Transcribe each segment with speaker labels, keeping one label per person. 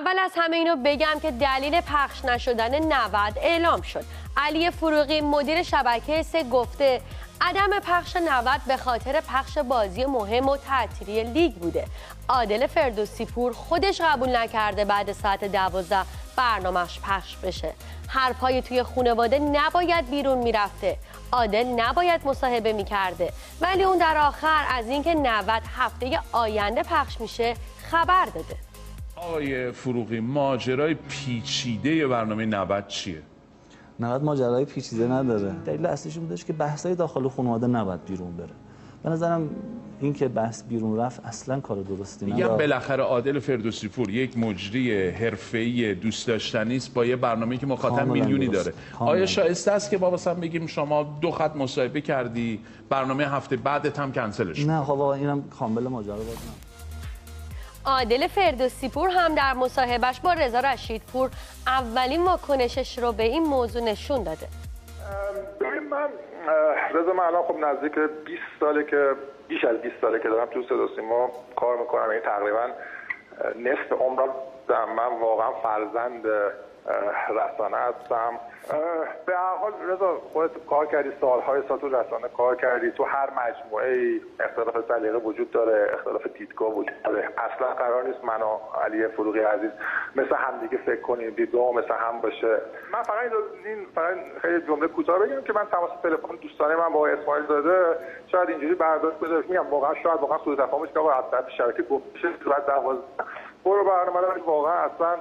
Speaker 1: اول از همه اینو بگم که دلیل پخش نشدن 90 اعلام شد. علی فروغی مدیر شبکه سه گفته عدم پخش 90 به خاطر پخش بازی مهم و تعطیلی لیگ بوده. عادل فردوسی پور خودش قبول نکرده بعد ساعت 12 برنامهش پخش بشه. حرفای توی خانواده نباید بیرون می‌رفته. عادل نباید مصاحبه می‌کرده. ولی اون در آخر از اینکه 90 هفته آینده پخش میشه خبر داده.
Speaker 2: آقای فروغی ماجرای پیچیده برنامه 90 چیه
Speaker 3: 90 ماجرای پیچیده نداره دلیل اصلیش این بودش که بحثای داخل خانواده نباید بیرون بره به نظرم این که بحث بیرون رفت اصلا کار درستی
Speaker 2: میگم
Speaker 3: نداره
Speaker 2: بالاخره عادل فردوسی پور یک مجری حرفه‌ای دوست داشتنی است با یه برنامه‌ای که مخاطب میلیونی. داره. آیا شایسته است که با مثلا بگیم شما دو خط مصاحبه کردی برنامه هفته بعدت هم کنسلش؟
Speaker 3: نه خب آقا اینم کامل ماجرا نه
Speaker 1: عادل فردوسی پور هم در مصاحبهش با رضا رشیدپور اولین واکنشش رو به این موضوع نشون داده
Speaker 4: ببین من رضا من الان خب نزدیک 20 ساله که بیش از 20 ساله که دارم تو صدا سیما کار می‌کنم یعنی تقریبا نصف عمرم. من واقعا فرزند رسانه هستم. به هر حال رضا خودت کار کردی سالهای سال تو رسانه کار کردی. تو هر مجموعه اختلاف سلیقه وجود داره اختلاف دیدگاه وجود داره. اصلا قرار نیست من و علی فروغی عزیز مثل همدیگه فکر کنیم دیدگاه مثل هم باشه. من فقط این- فقط خیلی جمله کوتاه بگم که من تماس تلفن دوستانه من با اسماعیل زاده شاید اینجوری برداشت بده میگم واقعا شاید واقعا سوء تفاهمی که آقا از طرف شبکه بعد 12 برو برنامه واقعا اصلا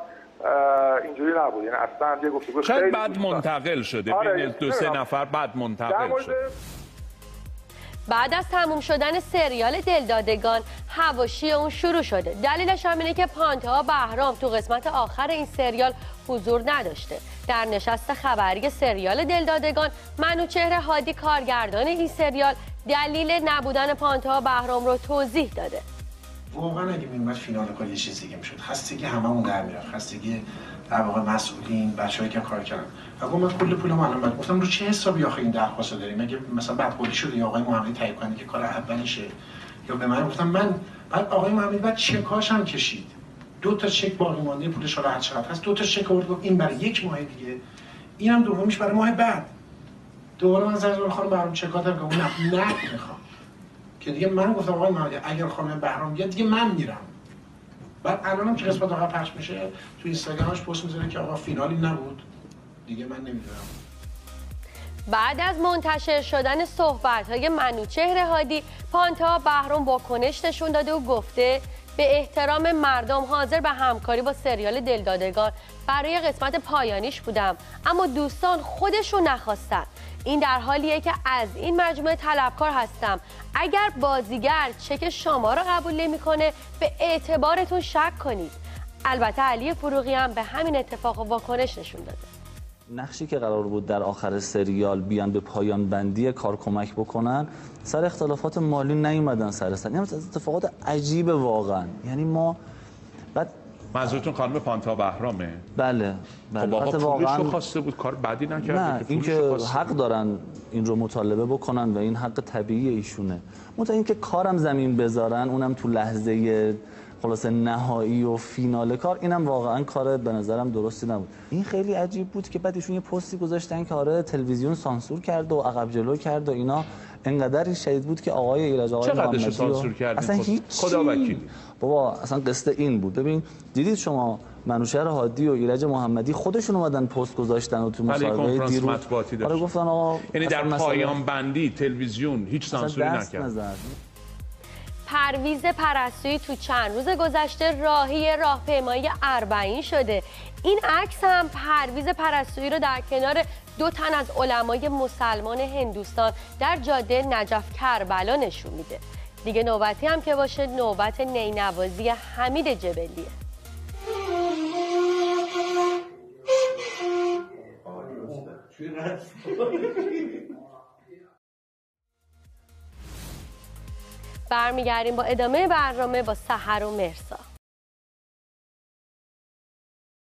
Speaker 4: اینجوری نبود. یعنی اصلا یه گفتگو
Speaker 2: شاید
Speaker 4: خیلی
Speaker 2: بعد. منتقل شده؟
Speaker 4: آره،
Speaker 2: بین دو سه. نفر بعد منتقل شده.
Speaker 1: بعد از تموم شدن سریال دلدادگان هواشی اون شروع شده. دلیلش هم اینه که پانتا بهرام تو قسمت آخر این سریال حضور نداشته. در نشست خبری سریال دلدادگان منوچهر هادی کارگردان این سریال دلیل نبودن پانتا بهرام رو توضیح داده.
Speaker 5: واقعا اگه میومد فینال کار یه چیز دیگه می‌شد. خستگی هممون در می‌رفت. خستگی در واقع مسئولین بچه‌ای که کار کردن. و گفت من کل پولم الان بعد گفتم رو چه حسابی آخه این درخواست داریم؟ مگه مثلا بدقولی شده یا آقای محمدی تایید کنه که کار اولشه یا به من گفتم من بعد آقای محمدی بعد چکاش هم کشید. دو تا چک باقی مانده پولش حالا هر چقدر هست. دو تا چک آورد این برای یک ماه دیگه. اینم دومیش برای ماه بعد. دوباره من زنگ خانم برام چکاتم که اون نه می‌خوام که دیگه من گفتم آقای محمدی اگر خانم بهرام بیاد دیگه من میرم. بعد الانم که قسمت آخر پخش میشه تو اینستاگرامش پست می‌ذاره که آقا فینالی نبود. دیگه من نمی‌دونم.
Speaker 1: بعد از منتشر شدن صحبت های منوچهر هادی پانتا بهرام واکنش نشون داده و گفته به احترام مردم حاضر به همکاری با سریال دلدادگان. برای قسمت پایانیش بودم اما دوستان خودشون نخواستن. این در حالیه که از این مجموعه طلبکار هستم. اگر بازیگر چک شما را قبول نمی‌کنه به اعتبارتون شک کنید. البته علی فروغی هم به همین اتفاق واکنش نشون داده.
Speaker 3: نقشی که قرار بود در آخر سریال بیان به پایان بندی کار کمک بکنن سر اختلافات مالی نیومدن سر این از اتفاقات عجیب واقعا. یعنی ما بعد
Speaker 2: منظورتون خانم پانتا بهرامه؟
Speaker 3: بله بله.
Speaker 2: خب آقا رو
Speaker 3: واقعا
Speaker 2: خواسته بود کار بدی نکرده
Speaker 3: نه این که حق. دارن این رو مطالبه بکنن و این حق طبیعی ایشونه. منتها اینکه کارم زمین بذارن اونم تو لحظه خلاصه نهایی و فینال کار اینم واقعا کار به نظرم درستی نبود این خیلی عجیب بود که بعد ایشون یه پستی گذاشتن که آره تلویزیون سانسور کرد و عقب جلو کرد و اینا انقدر شدید بود که آقای ایرج آقای محمدی و-
Speaker 2: سانسور کردین؟
Speaker 3: اصلا هیچ
Speaker 2: خدا وکیلی.
Speaker 3: بابا اصلا قصه این بود ببین دیدید شما منوشهر هادی و ایرج محمدی خودشون اومدن پست گذاشتن و تو
Speaker 2: کنفرانس
Speaker 3: دیروز
Speaker 2: مطبوعاتی داشت.
Speaker 3: آره گفتن آقا
Speaker 2: یعنی در پایان بندی تلویزیون هیچ سانسوری نکرد
Speaker 3: نزد.
Speaker 1: پرویز پرستویی تو چند روز گذشته راهی راهپیمایی اربعین شده. این عکس هم پرویز پرستویی رو در کنار دو تن از علمای مسلمان هندوستان در جاده نجف کربلا نشون میده. دیگه نوبتی هم که باشه نوبت نینوازی حمید جبلیه. برمیگردیم با ادامه برنامه با سحر و مرسا.